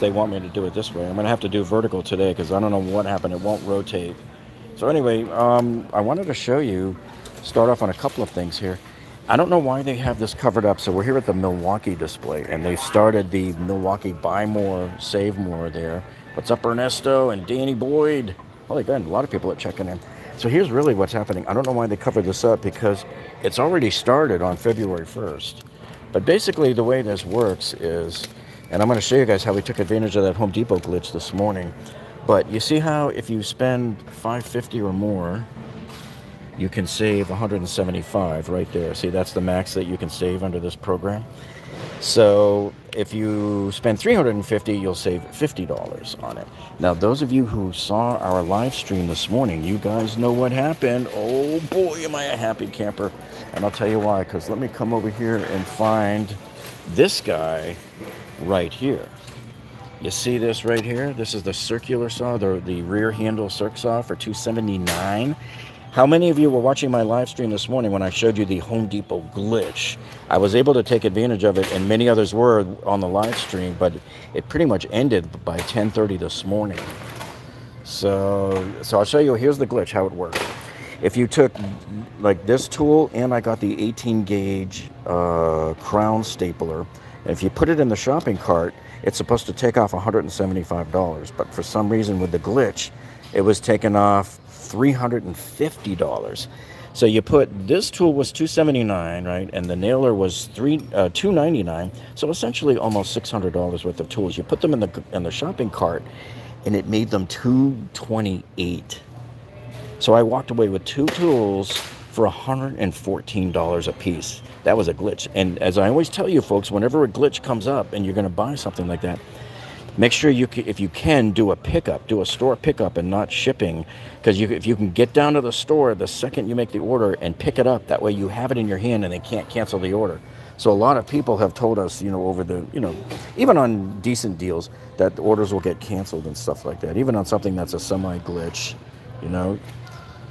they want me to do it this way. I'm going to have to do vertical today because I don't know what happened. It won't rotate. So anyway, um, I wanted to show you, start off on a couple of things here. I don't know why they have this covered up. So we're here at the Milwaukee display, and they started the Milwaukee Buy More, Save More there. What's up, Ernesto and Danny Boyd? Holy God, a lot of people are checking in. So here's really what's happening. I don't know why they covered this up because it's already started on February 1st. But basically, the way this works is and I'm going to show you guys how we took advantage of that Home Depot glitch this morning. But you see how if you spend 550 or more, you can save 175 right there. See, that's the max that you can save under this program. So if you spend 350, you'll save $50 on it. Now, those of you who saw our live stream this morning, you guys know what happened. Oh boy, am I a happy camper. And I'll tell you why, because let me come over here and find this guy right here. You see this right here? This is the circular saw, the, the rear handle circ saw for 279 How many of you were watching my live stream this morning when I showed you the Home Depot glitch? I was able to take advantage of it, and many others were on the live stream, but it pretty much ended by 10.30 this morning. So, so I'll show you, here's the glitch, how it works. If you took like this tool, and I got the 18 gauge uh, crown stapler, if you put it in the shopping cart, it's supposed to take off $175. But for some reason with the glitch, it was taken off $350. So you put this tool was 279, right, and the nailer was three uh, 299. So essentially almost $600 worth of tools. You put them in the in the shopping cart, and it made them 228. So I walked away with two tools for $114 a piece. That was a glitch. And as I always tell you folks, whenever a glitch comes up and you're going to buy something like that, make sure you if you can do a pickup, do a store pickup and not shipping because you, if you can get down to the store the second you make the order and pick it up, that way you have it in your hand and they can't cancel the order. So a lot of people have told us, you know, over the, you know, even on decent deals that orders will get canceled and stuff like that. Even on something that's a semi glitch, you know,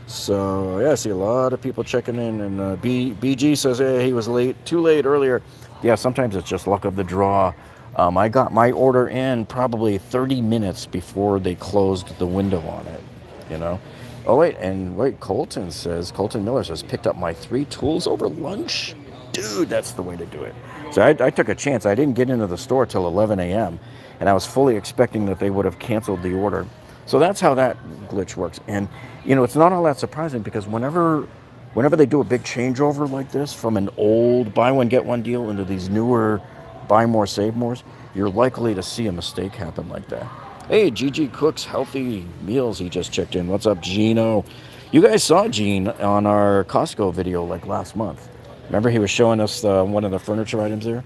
so yeah, I see a lot of people checking in, and uh, B, BG says, "Hey, he was late, too late earlier." Yeah, sometimes it's just luck of the draw. Um, I got my order in probably 30 minutes before they closed the window on it. You know. Oh wait, and wait, Colton says Colton Miller says picked up my three tools over lunch. Dude, that's the way to do it. So I, I took a chance. I didn't get into the store till 11 a.m. and I was fully expecting that they would have canceled the order. So that's how that glitch works. And you know, it's not all that surprising because whenever whenever they do a big changeover like this from an old buy one get one deal into these newer buy more save mores, you're likely to see a mistake happen like that. Hey, GG Cooks Healthy Meals, he just checked in. What's up, Gino? You guys saw Gene on our Costco video like last month. Remember he was showing us uh, one of the furniture items there?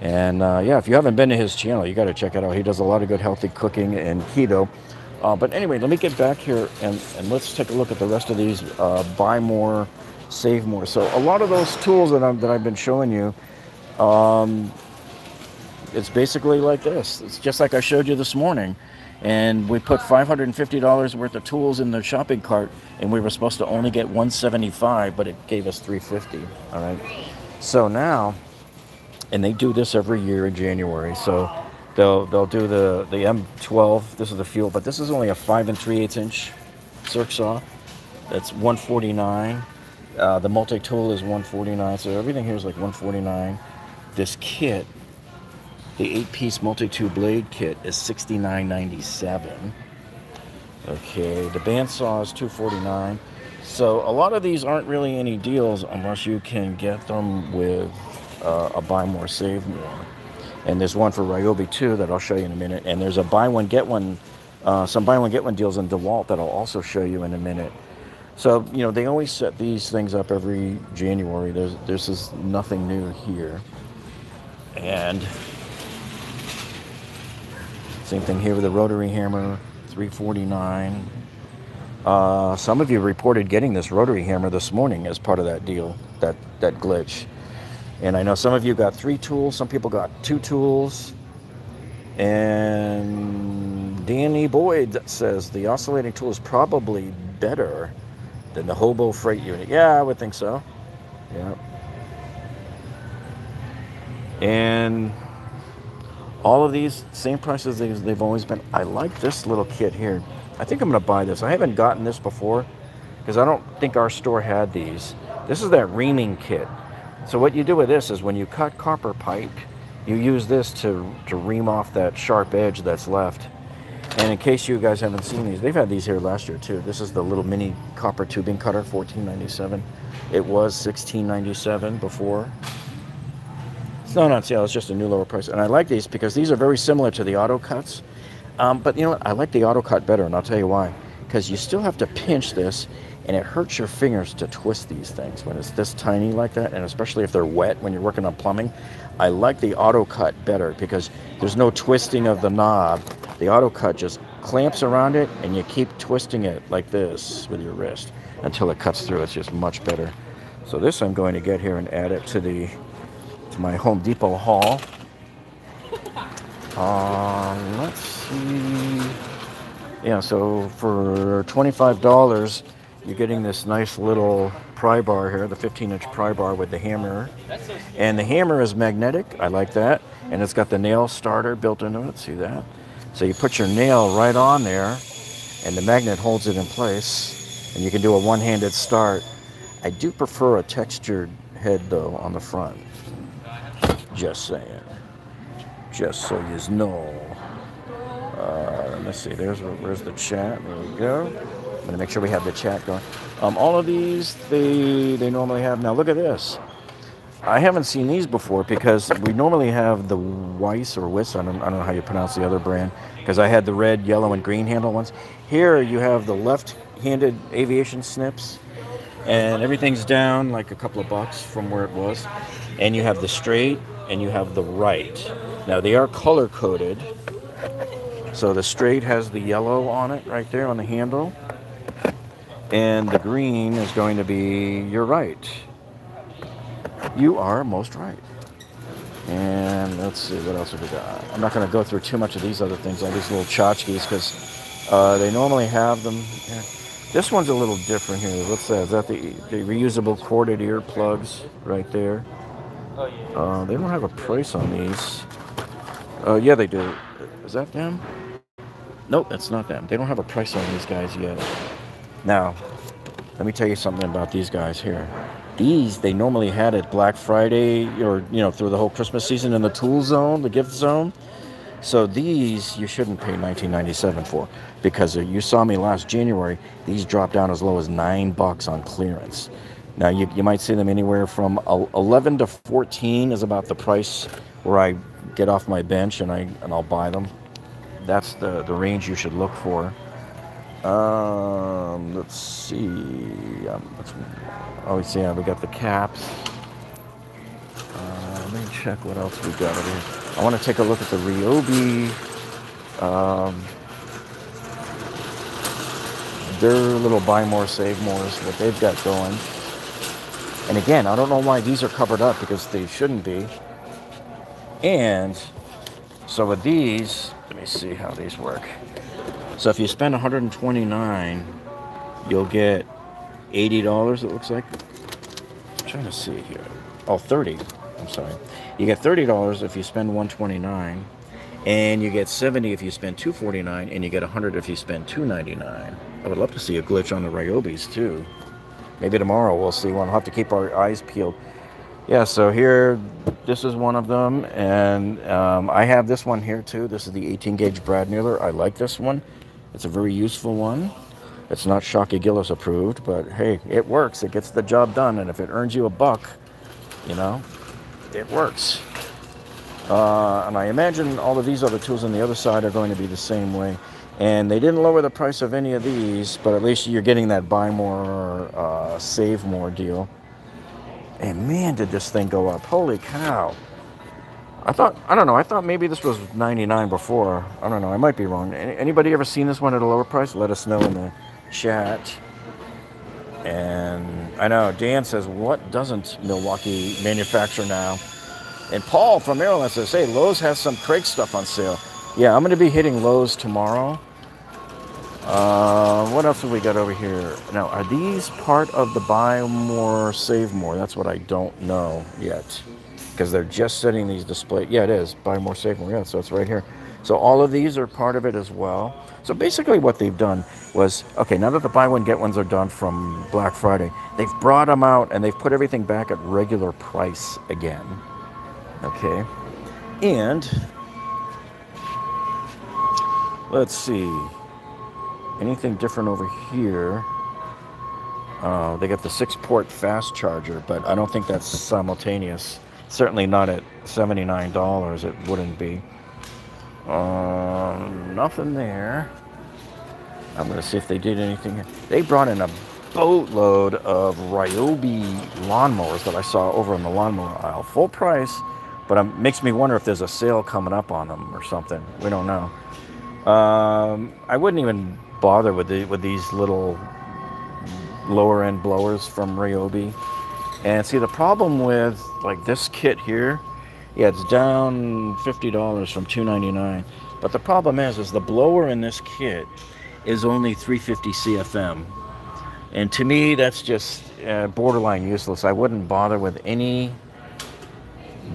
And uh, yeah, if you haven't been to his channel, you got to check it out. He does a lot of good healthy cooking and keto. Uh, but anyway, let me get back here and, and let's take a look at the rest of these uh, buy more, save more. So a lot of those tools that, i that I've been showing you, um, it's basically like this. It's just like I showed you this morning. And we put $550 worth of tools in the shopping cart, and we were supposed to only get 175 but it gave us 350 All right. So now, and they do this every year in January. So They'll they'll do the the M12. This is the fuel, but this is only a five and three eighths inch circ saw. That's 149. Uh, the multi tool is 149. So everything here is like 149. This kit, the eight piece multi tool blade kit, is 69.97. Okay, the bandsaw is 249. So a lot of these aren't really any deals unless you can get them with uh, a buy more, save more. And there's one for Ryobi too that I'll show you in a minute. And there's a buy one, get one, uh, some buy one, get one deals in DeWalt that I'll also show you in a minute. So, you know, they always set these things up every January. There's, there's is nothing new here. And same thing here with the rotary hammer, 349. Uh, some of you reported getting this rotary hammer this morning as part of that deal, that, that glitch. And I know some of you got three tools, some people got two tools. And Danny Boyd says the oscillating tool is probably better than the hobo freight unit. Yeah, I would think so. Yeah. And All of these, same prices as they've always been. I like this little kit here. I think I'm going to buy this. I haven't gotten this before because I don't think our store had these. This is that reaming kit. So what you do with this is when you cut copper pipe, you use this to, to ream off that sharp edge that's left. And in case you guys haven't seen these, they've had these here last year too. This is the little mini copper tubing cutter, 14.97. It was 16.97 before. It's not on sale. It's just a new lower price. And I like these because these are very similar to the auto cuts. Um, but you know what? I like the auto cut better, and I'll tell you why. Because you still have to pinch this, and it hurts your fingers to twist these things when it's this tiny like that, and especially if they're wet when you're working on plumbing. I like the auto cut better because there's no twisting of the knob. The auto cut just clamps around it, and you keep twisting it like this with your wrist until it cuts through. It's just much better. So this I'm going to get here and add it to the to my Home Depot haul. Um, let's see. Yeah, so for $25, you're getting this nice little pry bar here, the 15 inch pry bar with the hammer. And the hammer is magnetic. I like that. And it's got the nail starter built into it. See that? So you put your nail right on there and the magnet holds it in place. And you can do a one handed start. I do prefer a textured head though on the front. Just saying just so you know. Uh, let's see, there's where's the chat. There we go. I'm gonna make sure we have the chat going. Um, all of these they they normally have. Now look at this. I haven't seen these before because we normally have the Weiss or Wiss. I don't, I don't know how you pronounce the other brand because I had the red, yellow, and green handle ones. Here you have the left-handed aviation snips, and everything's down like a couple of bucks from where it was. And you have the straight and you have the right. Now they are color coded. So the straight has the yellow on it right there on the handle. And the green is going to be your right. You are most right. And let's see, what else have we got? I'm not going to go through too much of these other things, all these little tchotchkes, because uh, they normally have them. Yeah. This one's a little different here. What's that? Is that the, the reusable corded earplugs right there? Oh, yeah. Uh, they don't have a price on these. Uh, yeah, they do. Is that them? Nope, that's not them. They don't have a price on these guys yet. Now, let me tell you something about these guys here. These they normally had at Black Friday or you know through the whole Christmas season in the tool zone, the gift zone. So these you shouldn't pay 19.97 for because you saw me last January. These dropped down as low as nine bucks on clearance. Now you, you might see them anywhere from 11 to 14 is about the price where I get off my bench and I and I'll buy them. That's the the range you should look for. Um, let's see. Um, let's, oh, see, yeah, we got the caps. Uh, let me check what else we got over here. I want to take a look at the Ryobi. Um, their little buy more, save mores, what they've got going. And again, I don't know why these are covered up because they shouldn't be. And so with these, let me see how these work. So if you spend 129, you'll get $80, it looks like. I'm trying to see here. Oh, 30. I'm sorry. You get $30 if you spend 129 and you get 70 if you spend 249 and you get 100 if you spend 299 i would love to see a glitch on the ryobis too maybe tomorrow we'll see one we'll have to keep our eyes peeled yeah, so here, this is one of them, and um, I have this one here too. This is the 18 gauge Brad nailer. I like this one. It's a very useful one. It's not Shockey Gillis approved, but hey, it works. It gets the job done, and if it earns you a buck, you know, it works. Uh, and I imagine all of these other tools on the other side are going to be the same way. And they didn't lower the price of any of these, but at least you're getting that buy more, uh, save more deal. And man, did this thing go up. Holy cow. I thought, I don't know, I thought maybe this was 99 before. I don't know, I might be wrong. Anybody ever seen this one at a lower price? Let us know in the chat. And I know, Dan says, what doesn't Milwaukee manufacture now? And Paul from Maryland says, hey, Lowe's has some Craig stuff on sale. Yeah, I'm going to be hitting Lowe's tomorrow. Uh, what else have we got over here? Now, are these part of the buy more, save more? That's what I don't know yet. Because they're just setting these display. Yeah, it is. Buy more, save more. Yeah, so it's right here. So all of these are part of it as well. So basically what they've done was, okay, now that the buy one, get ones are done from Black Friday, they've brought them out and they've put everything back at regular price again. Okay. And let's see. Anything different over here? Uh, they got the six port fast charger, but I don't think that's simultaneous. Certainly not at $79. It wouldn't be. Uh, nothing there. I'm to see if they did anything. They brought in a boatload of Ryobi lawnmowers that I saw over in the lawnmower aisle. Full price, but it makes me wonder if there's a sale coming up on them or something. We don't know. Um, I wouldn't even bother with the, with these little lower end blowers from Ryobi. And see the problem with like this kit here, yeah, it's down $50 from 299. But the problem is, is the blower in this kit is only 350 CFM. And to me, that's just uh, borderline useless. I wouldn't bother with any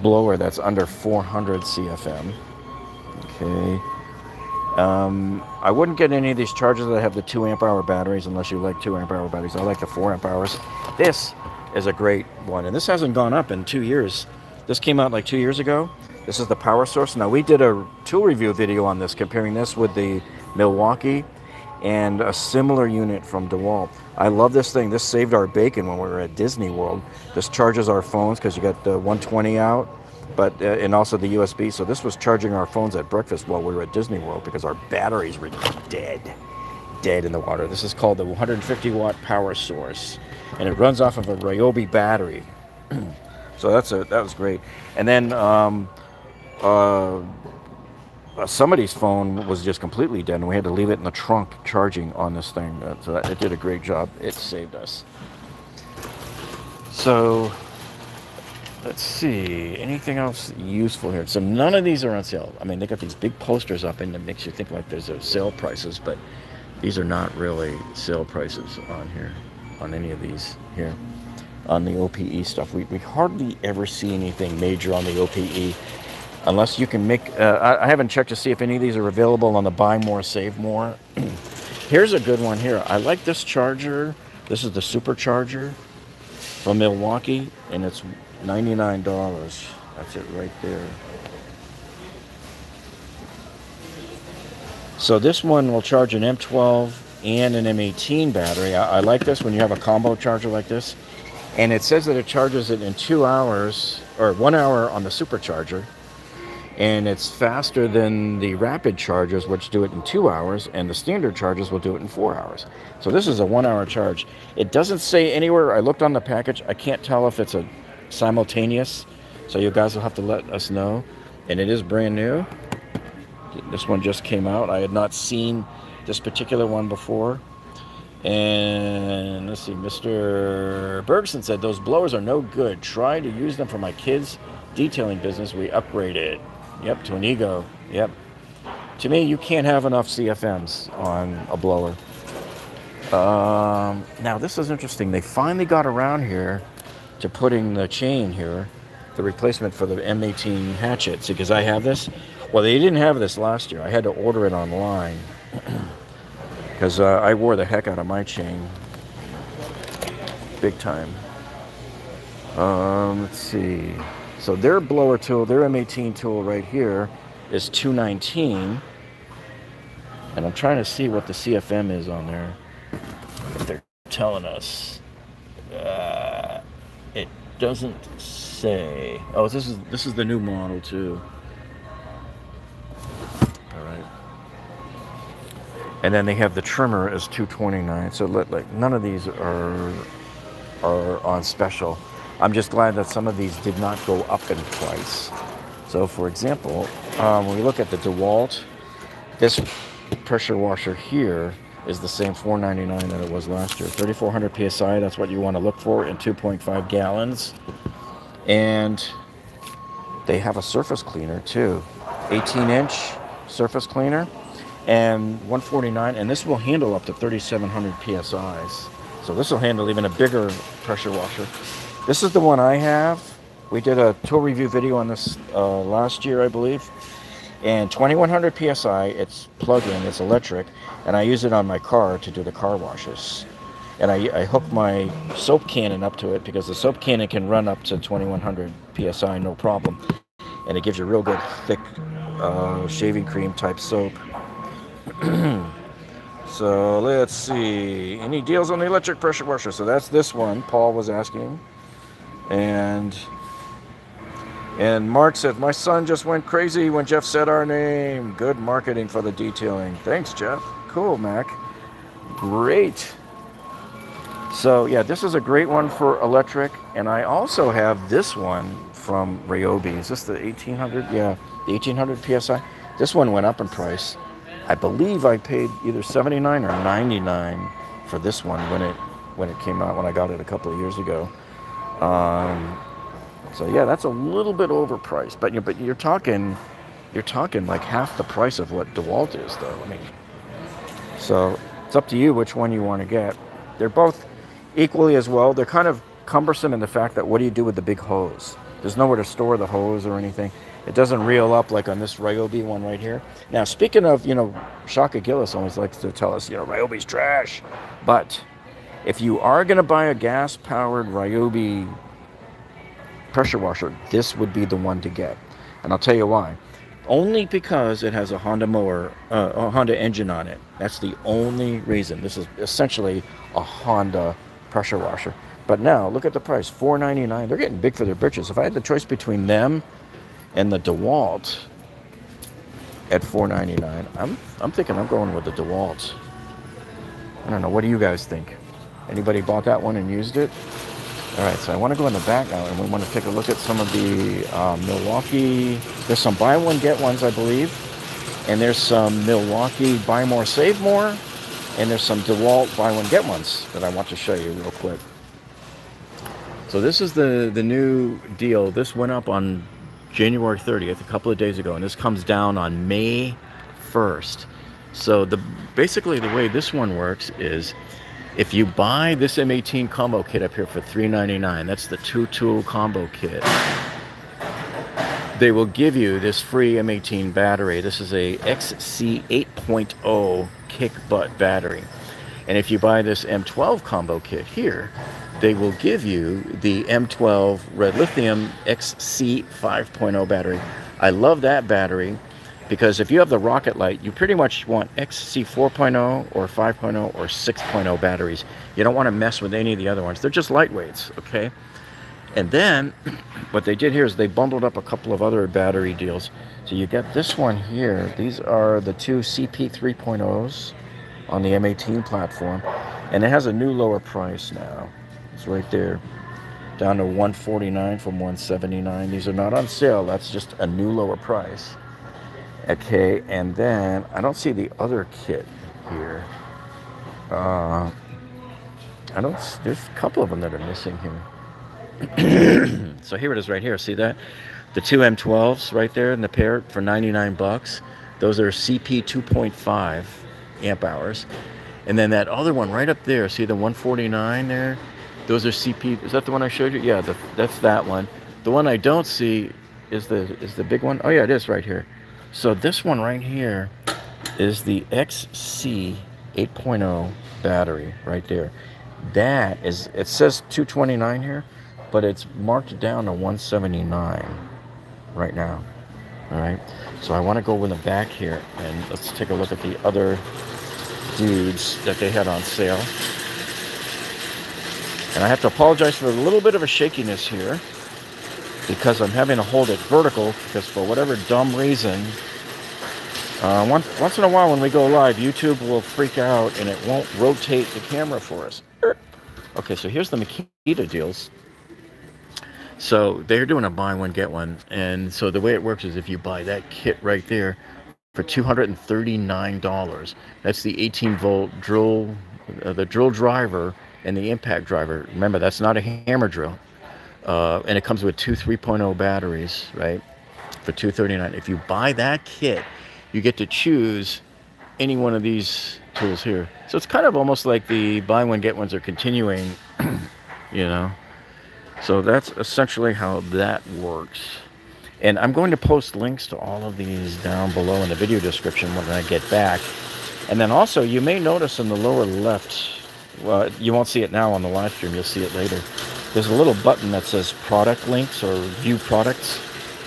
blower that's under 400 CFM. Okay. Um, I wouldn't get any of these chargers that have the 2 amp hour batteries unless you like 2 amp hour batteries. I like the 4 amp hours. This is a great one, and this hasn't gone up in two years. This came out like two years ago. This is the power source. Now, we did a tool review video on this, comparing this with the Milwaukee and a similar unit from DeWalt. I love this thing. This saved our bacon when we were at Disney World. This charges our phones because you got the 120 out but uh, and also the USB. So this was charging our phones at breakfast while we were at Disney World because our batteries were dead, dead in the water. This is called the 150 watt power source, and it runs off of a Ryobi battery. so that's a that was great. And then um, uh, somebody's phone was just completely dead, and we had to leave it in the trunk charging on this thing. Uh, so that, it did a great job. It saved us. So Let's see, anything else useful here? So none of these are on sale. I mean, they got these big posters up and it makes you think like there's a sale prices, but these are not really sale prices on here, on any of these here. On the OPE stuff, we, we hardly ever see anything major on the OPE unless you can make, uh, I, I haven't checked to see if any of these are available on the buy more, save more. Here's a good one here. I like this charger. This is the supercharger from Milwaukee and it's $99. That's it right there. So this one will charge an M12 and an M18 battery. I, I, like this when you have a combo charger like this. And it says that it charges it in two hours, or one hour on the supercharger. And it's faster than the rapid chargers, which do it in two hours, and the standard chargers will do it in four hours. So this is a one hour charge. It doesn't say anywhere, I looked on the package, I can't tell if it's a simultaneous. So you guys will have to let us know. And it is brand new. This one just came out. I had not seen this particular one before. And let's see, Mr. Bergson said, those blowers are no good. Try to use them for my kids' detailing business. We upgraded. Yep, to an Ego. Yep. To me, you can't have enough CFMs on a blower. Um, now, this is interesting. They finally got around here to putting the chain here, the replacement for the M18 hatchet. See, because I have this. Well, they didn't have this last year. I had to order it online because uh, I wore the heck out of my chain, big time. Um, let's see. So their blower tool, their M18 tool right here is 219. And I'm trying to see what the CFM is on there. If they're telling us. Uh, doesn't say. Oh, this is this is the new model too. And then they have the trimmer as 229. So let, like none of these are are on special. I'm just glad that some of these did not go up in price. So, for example, um, when we look at the DeWalt, this pressure washer here is the same 499 that it was last year 3400 psi that's what you want to look for in 2.5 gallons and they have a surface cleaner too 18 inch surface cleaner and 149 and this will handle up to 3700 psi's so this will handle even a bigger pressure washer this is the one i have We did a tool review video on this uh, last year, I believe. And 2100 PSI, it's plug-in, it's electric, and I use it on my car to do the car washes. And I, I hook my soap cannon up to it because the soap cannon can run up to 2100 PSI, no problem. And it gives you real good thick uh, shaving cream type soap. so let's see. Any deals on the electric pressure washer? So that's this one. Paul was asking. And and Mark said, My son just went crazy when Jeff said our name. Good marketing for the detailing. Thanks, Jeff. Cool, Mac. Great. So, yeah, this is a great one for electric. And I also have this one from Ryobi. Is this the 1800? Yeah, the 1800 PSI. This one went up in price. I believe I paid either 79 or 99 for this one when it when it came out when I got it a couple of years ago. Um, so yeah, that's a little bit overpriced, but you but you're talking you're talking like half the price of what DeWalt is, though. I mean, so it's up to you which one you want to get. They're both equally as well. They're kind of cumbersome in the fact that what do you do with the big hose? There's nowhere to store the hose or anything. It doesn't reel up like on this Ryobi one right here. Now, speaking of, you know, Shaka Gillis always likes to tell us, you know, Ryobi's trash. But if you are going to buy a gas-powered Ryobi pressure washer, this would be the one to get. And I'll tell you why. Only because it has a Honda mower, uh, a Honda engine on it. That's the only reason. This is essentially a Honda pressure washer. But now, look at the price, $4.99. They're getting big for their britches. If I had the choice between them and the DeWalt at $4.99, I'm, I'm thinking I'm going with the DeWalt. I don't know. What do you guys think? Anybody bought that one and used it? All right, so I want to go in the back now, and we want to take a look at some of the uh, Milwaukee. There's some buy one get ones, I believe, and there's some Milwaukee buy more save more, and there's some DeWalt buy one get ones that I want to show you real quick. So this is the the new deal. This went up on January 30th, a couple of days ago, and this comes down on May 1st. So the basically the way this one works is if you buy this M18 combo kit up here for $3.99, that's the two tool combo kit, they will give you this free M18 battery. This is a XC 8.0 kick butt battery. And if you buy this M12 combo kit here, they will give you the M12 Red Lithium XC 5.0 battery. I love that battery because if you have the Rocket Light, you pretty much want XC 4.0 or 5.0 or 6.0 batteries. You don't want to mess with any of the other ones. They're just lightweights, okay? And then what they did here is they bundled up a couple of other battery deals. So you get this one here. These are the two CP 3.0s on the M18 platform. And it has a new lower price now. It's right there. Down to 149 from 179. These are not on sale. That's just a new lower price. Okay, and then I don't see the other kit here. Uh, I don't. There's a couple of them that are missing here. so here it is, right here. See that? The two M12s right there in the pair for 99 bucks. Those are CP 2.5 amp hours, and then that other one right up there. See the 149 there? Those are CP. Is that the one I showed you? Yeah, the, that's that one. The one I don't see is the is the big one. Oh yeah, it is right here. So this one right here is the XC 8.0 battery right there. That is, it says 229 here, but it's marked down to 179 right now. All right. So I want to go in the back here and let's take a look at the other dudes that they had on sale. And I have to apologize for a little bit of a shakiness here because I'm having to hold it vertical because for whatever dumb reason, uh, once, once in a while when we go live, YouTube will freak out and it won't rotate the camera for us. Okay, so here's the Makita deals. So they're doing a buy one, get one. And so the way it works is if you buy that kit right there for $239, that's the 18 volt drill, uh, the drill driver and the impact driver. Remember, that's not a hammer drill. Uh, and it comes with two 3.0 batteries, right? For 239. If you buy that kit, you get to choose any one of these tools here. So it's kind of almost like the buy one get ones are continuing, you know. So that's essentially how that works. And I'm going to post links to all of these down below in the video description when I get back. And then also, you may notice in the lower left, well, you won't see it now on the live stream, you'll see it later. There's a little button that says product links or view products.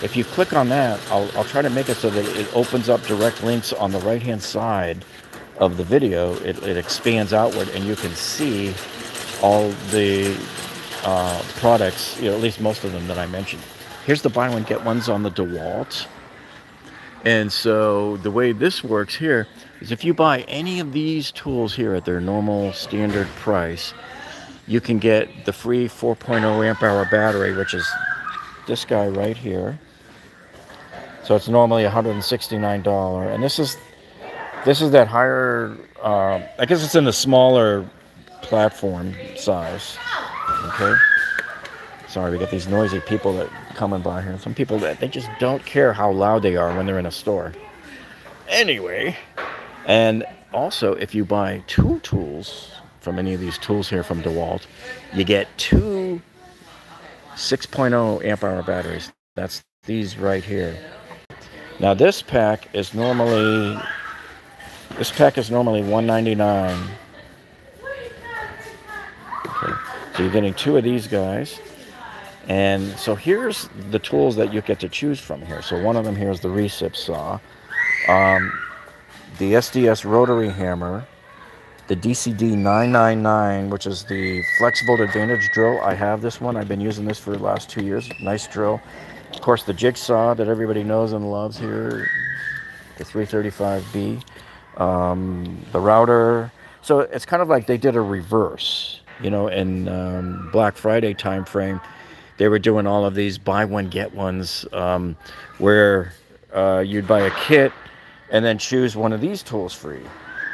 If you click on that, I'll, I'll try to make it so that it opens up direct links on the right hand side of the video. It, it expands outward and you can see all the uh, products, you know, at least most of them that I mentioned. Here's the buy one, get ones on the DeWalt. And so the way this works here is if you buy any of these tools here at their normal standard price, you can get the free 4.0 amp hour battery, which is this guy right here. So it's normally $169. And this is this is that higher, uh, I guess it's in the smaller platform size. Okay. Sorry, we got these noisy people that coming by here. Some people that they just don't care how loud they are when they're in a store. Anyway, and also if you buy two tools from any of these tools here from DeWalt, you get two 6.0 amp hour batteries. That's these right here. Now this pack is normally this pack is normally 199 Okay. So you're getting two of these guys. And so here's the tools that you get to choose from here. So one of them here is the recip saw, um, the SDS rotary hammer, the DCD 999, which is the flexible advantage drill. I have this one. I've been using this for the last two years. Nice drill. Of course, the jigsaw that everybody knows and loves here, the 335B, um, the router. So it's kind of like they did a reverse you know, in um, Black Friday time frame, they were doing all of these buy one get ones um, where uh, you'd buy a kit and then choose one of these tools free.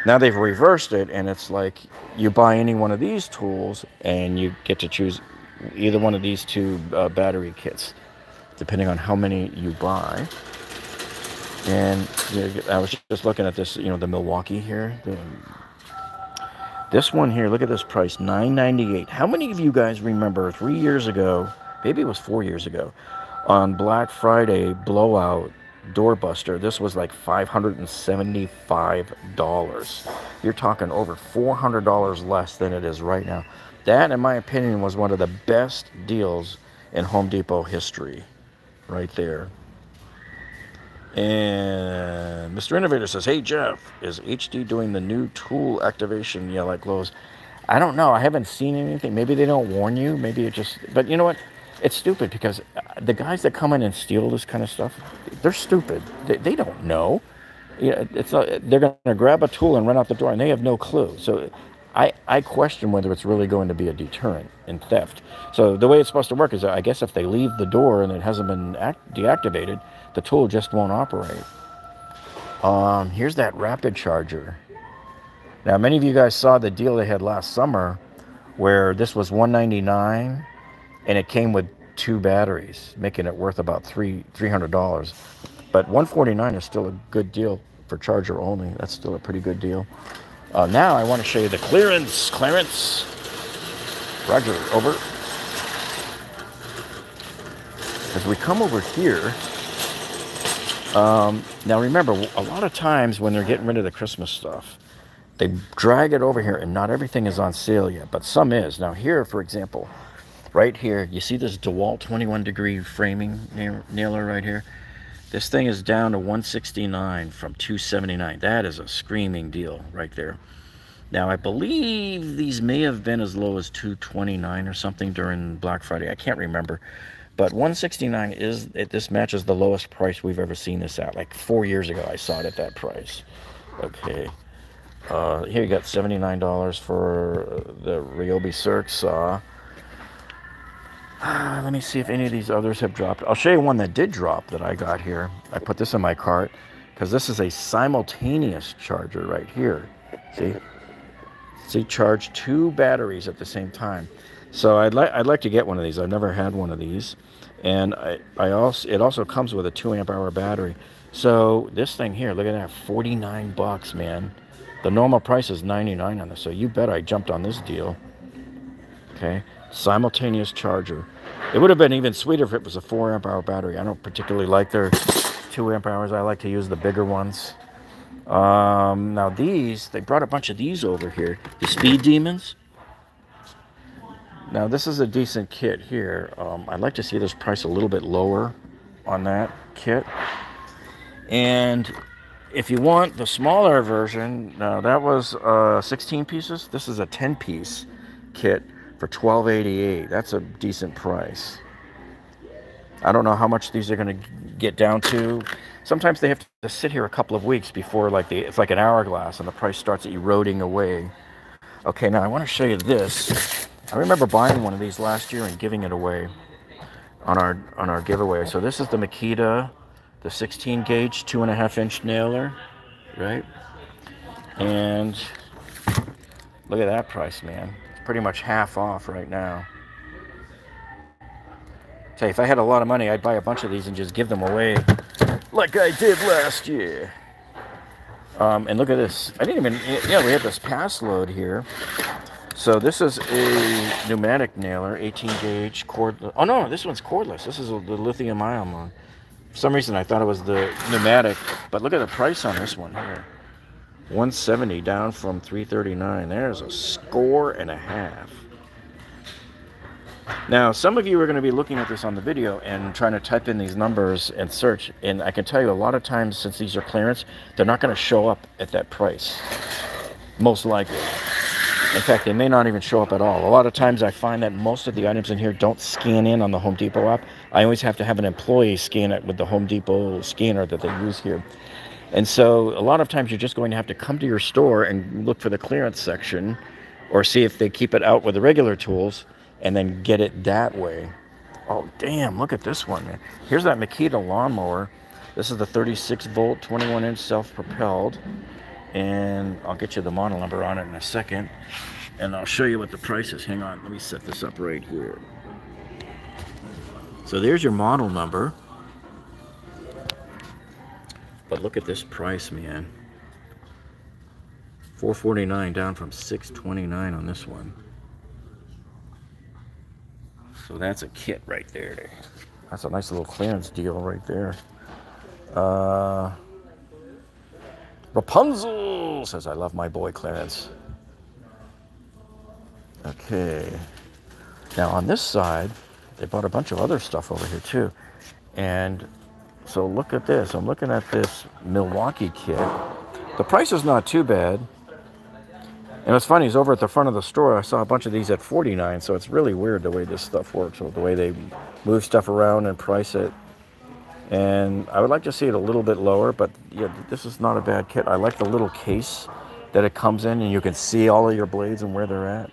Now they've reversed it, and it's like you buy any one of these tools and you get to choose either one of these two uh, battery kits, depending on how many you buy. And you know, I was just looking at this, you know, the Milwaukee here, the this one here, look at this price, $9.98. How many of you guys remember three years ago, maybe it was four years ago, on Black Friday blowout doorbuster, this was like $575. You're talking over $400 less than it is right now. That, in my opinion, was one of the best deals in Home Depot history, right there. And Mr. Innovator says, Hey Jeff, is HD doing the new tool activation Yeah, like Lowe's? I don't know. I haven't seen anything. Maybe they don't warn you. Maybe it just, but you know what? It's stupid because uh, the guys that come in and steal this kind of stuff, they're stupid. They, they don't know. Yeah, it's not, they're going to grab a tool and run out the door and they have no clue. So I, I question whether it's really going to be a deterrent in theft. So the way it's supposed to work is I guess if they leave the door and it hasn't been deactivated, the tool just won't operate. Um, here's that rapid charger. Now, many of you guys saw the deal they had last summer where this was 199 and it came with two batteries, making it worth about three $300. But 149 is still a good deal for charger only. That's still a pretty good deal. Uh, now I want to show you the clearance. Clearance. Roger, over. As we come over here, um, now remember, a lot of times when they're getting rid of the Christmas stuff, they drag it over here and not everything is on sale yet, but some is. Now here, for example, right here, you see this DeWalt 21 degree framing nailer right here? This thing is down to 169 from 279. That is a screaming deal right there. Now, I believe these may have been as low as 229 or something during Black Friday. I can't remember. But 169 is, it, this matches the lowest price we've ever seen this at. Like four years ago, I saw it at that price. Okay. Uh, here you got $79 for the Ryobi circ saw. Uh, let me see if any of these others have dropped. I'll show you one that did drop that I got here. I put this in my cart because this is a simultaneous charger right here. See? See, charge two batteries at the same time. So I'd like I'd like to get one of these. I've never had one of these, and I I also it also comes with a two amp hour battery. So this thing here, look at that, 49 bucks, man. The normal price is 99 on this, so you bet I jumped on this deal. Okay, simultaneous charger. It would have been even sweeter if it was a 4 amp hour battery. I don't particularly like their 2 amp hours. I like to use the bigger ones. Um, now these, they brought a bunch of these over here. The Speed Demons. Now this is a decent kit here. Um, I'd like to see this price a little bit lower on that kit. And if you want the smaller version, now that was uh, 16 pieces. This is a 10 piece kit for 12.88. That's a decent price. I don't know how much these are going to get down to. Sometimes they have to sit here a couple of weeks before like the, it's like an hourglass and the price starts eroding away. Okay, now I want to show you this. I remember buying one of these last year and giving it away on our on our giveaway. So this is the Makita, the 16 gauge, two and a half inch nailer, right? And look at that price, man. Pretty much half off right now. Say, if I had a lot of money, I'd buy a bunch of these and just give them away like I did last year. Um, and look at this. I didn't even, yeah, we have this Paslode here. So this is a pneumatic nailer, 18 gauge cord. Oh no, this one's cordless. This is the lithium ion one. For some reason I thought it was the pneumatic, but look at the price on this one here. 170 down from 339. There's a score and a half. Now, some of you are going to be looking at this on the video and trying to type in these numbers and search. And I can tell you a lot of times, since these are clearance, they're not going to show up at that price. Most likely. In fact, they may not even show up at all. A lot of times I find that most of the items in here don't scan in on the Home Depot app. I always have to have an employee scan it with the Home Depot scanner that they use here. And so a lot of times you're just going to have to come to your store and look for the clearance section or see if they keep it out with the regular tools and then get it that way. Oh, damn, look at this one, man. Here's that Makita lawnmower. This is the 36 volt, 21 inch self propelled. And I'll get you the model number on it in a second. And I'll show you what the price is. Hang on, let me set this up right here. So there's your model number. But look at this price, man. 449 down from 629 on this one. So that's a kit right there. That's a nice little clearance deal right there. Uh, Rapunzel says, I love my boy Clarence. Okay. Now on this side, they bought a bunch of other stuff over here too. And so look at this. I'm looking at this Milwaukee kit. The price is not too bad. And it's funny is over at the front of the store, I saw a bunch of these at 49. So it's really weird the way this stuff works, or the way they move stuff around and price it. And I would like to see it a little bit lower, but yeah, this is not a bad kit. I like the little case that it comes in, and you can see all of your blades and where they're at.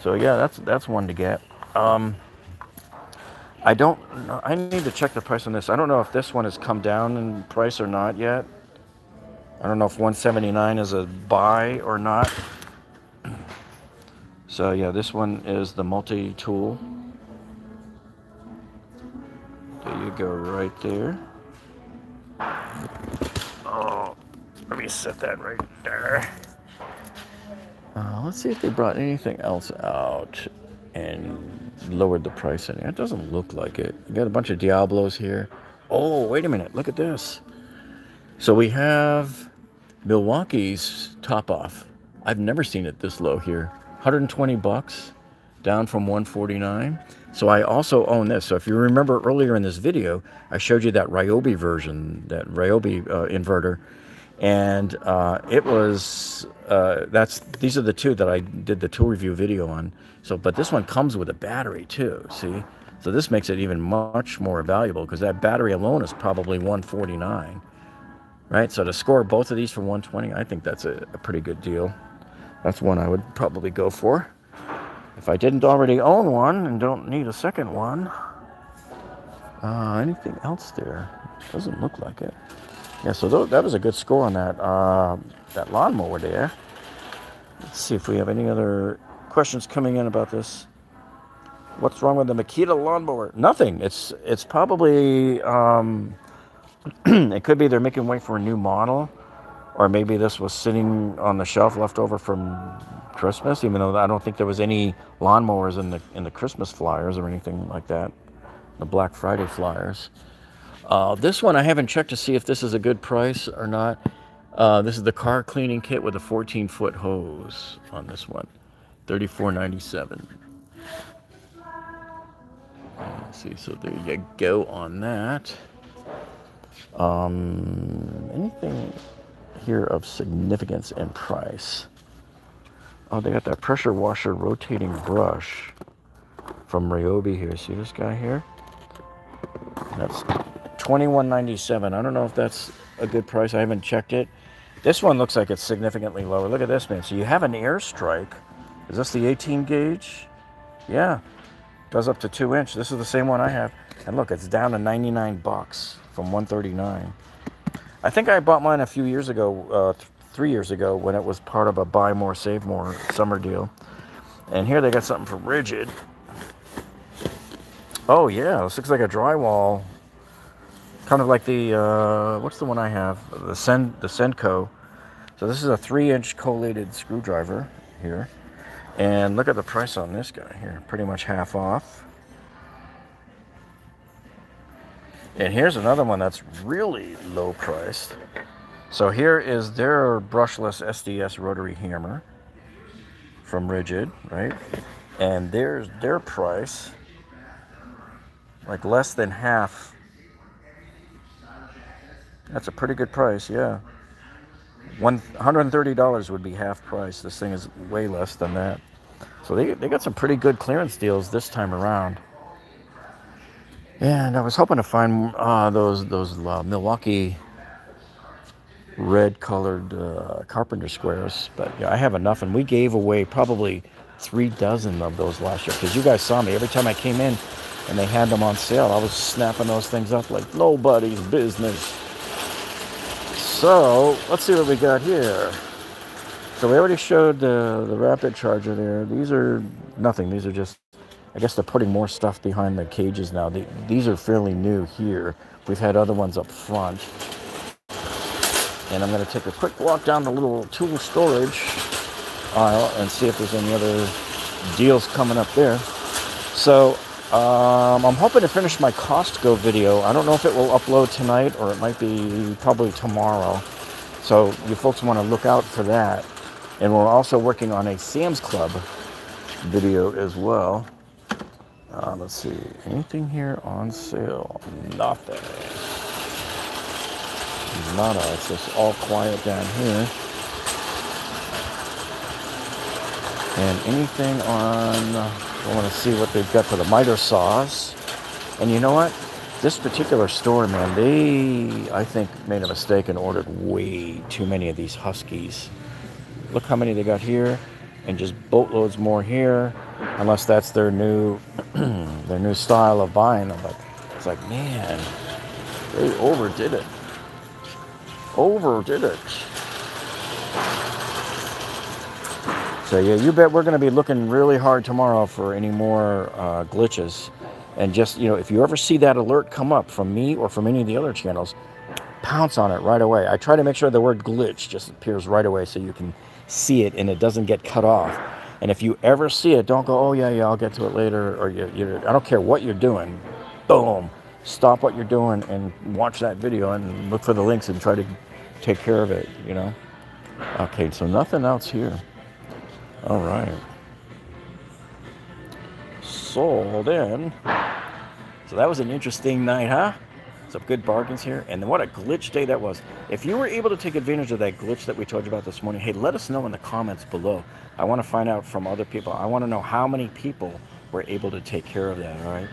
So yeah, that's that's one to get. Um, I don't. I need to check the price on this. I don't know if this one has come down in price or not yet. I don't know if 179 is a buy or not. So yeah, this one is the multi-tool. There you go, right there. Oh, let me set that right there. Uh, let's see if they brought anything else out and lowered the price any. It doesn't look like it. You got a bunch of Diablos here. Oh, wait a minute. Look at this. So we have Milwaukee's top off. I've never seen it this low here. 120 bucks down from 149 so I also own this so if you remember earlier in this video I showed you that Ryobi version that Ryobi uh, inverter and uh, it was uh, that's these are the two that I did the tool review video on so but this one comes with a battery too see so this makes it even much more valuable because that battery alone is probably 149 right so to score both of these for 120 I think that's a, a pretty good deal that's one I would probably go for. If I didn't already own one and don't need a second one. Uh, anything else there? Doesn't look like it. Yeah, so th that was a good score on that uh, that lawnmower there. Let's see if we have any other questions coming in about this. What's wrong with the Makita lawnmower? Nothing. It's it's probably um, it could be they're making way for a new model or maybe this was sitting on the shelf left over from Christmas, even though I don't think there was any lawnmowers in the in the Christmas flyers or anything like that, the Black Friday flyers. Uh, this one I haven't checked to see if this is a good price or not. Uh, this is the car cleaning kit with a 14 foot hose on this one, 34.97. See, so there you go on that. Um, anything here of significance and price? Oh, they got that pressure washer rotating brush from Ryobi here. See this guy here? That's 21.97. I don't know if that's a good price. I haven't checked it. This one looks like it's significantly lower. Look at this, man. So you have an airstrike. Is this the 18 gauge? Yeah. Does up to two inch. This is the same one I have. And look, it's down to 99 bucks from 139. I think I bought mine a few years ago, uh, th three years ago, when it was part of a buy more, save more summer deal. And here they got something for Ridgid. Oh yeah, this looks like a drywall. Kind of like the, uh, what's the one I have? The, Sen the Senco. So this is a three inch collated screwdriver here. And look at the price on this guy here, pretty much half off. And here's another one that's really low priced. So here is their brushless SDS rotary hammer from Ridgid, right? And there's their price, like less than half. That's a pretty good price, yeah. $130 would be half price. This thing is way less than that. So they, they got some pretty good clearance deals this time around. And I was hoping to find uh, those those uh, Milwaukee red colored uh, carpenter squares, but yeah, I have enough, and we gave away probably three dozen of those last year because you guys saw me every time I came in and they had them on sale. I was snapping those things up like nobody's business. So let's see what we got here. So we already showed the the rapid charger there. These are nothing. These are just I guess they're putting more stuff behind the cages now. They, these are fairly new here. We've had other ones up front. And I'm going to take a quick walk down the little tool storage aisle and see if there's any other deals coming up there. So um, I'm hoping to finish my Costco video. I don't know if it will upload tonight or it might be probably tomorrow. So you folks want to look out for that. And we're also working on a Sam's Club video as well. Uh, let's see. Anything here on sale? Nothing. Nada. It's just all quiet down here. And anything on... I want to see what they've got for the miter saws. And you know what? This particular store, man, they, I think, made a mistake and ordered way too many of these Huskies. Look how many they got here, and just boatloads more here unless that's their new their new style of buying them. But it's like, man, they overdid it. Overdid it. So yeah, you bet we're going to be looking really hard tomorrow for any more uh, glitches. And just, you know, if you ever see that alert come up from me or from any of the other channels, pounce on it right away. I try to make sure the word glitch just appears right away so you can see it and it doesn't get cut off. And if you ever see it, don't go, oh, yeah, yeah, I'll get to it later. Or you, you, I don't care what you're doing. Boom. Stop what you're doing and watch that video and look for the links and try to take care of it, you know? Okay, so nothing else here. All right. Sold in. So that was an interesting night, huh? Some good bargains here. And what a glitch day that was. If you were able to take advantage of that glitch that we told you about this morning, hey, let us know in the comments below. I want to find out from other people. I want to know how many people were able to take care of that, all right?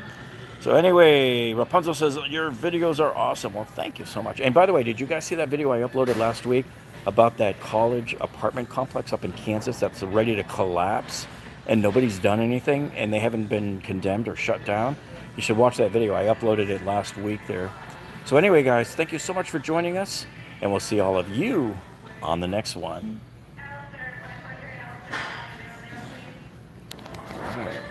So anyway, Rapunzel says, your videos are awesome. Well, thank you so much. And by the way, did you guys see that video I uploaded last week about that college apartment complex up in Kansas that's ready to collapse and nobody's done anything and they haven't been condemned or shut down, you should watch that video. I uploaded it last week there. So, anyway, guys, thank you so much for joining us, and we'll see all of you on the next one. All right.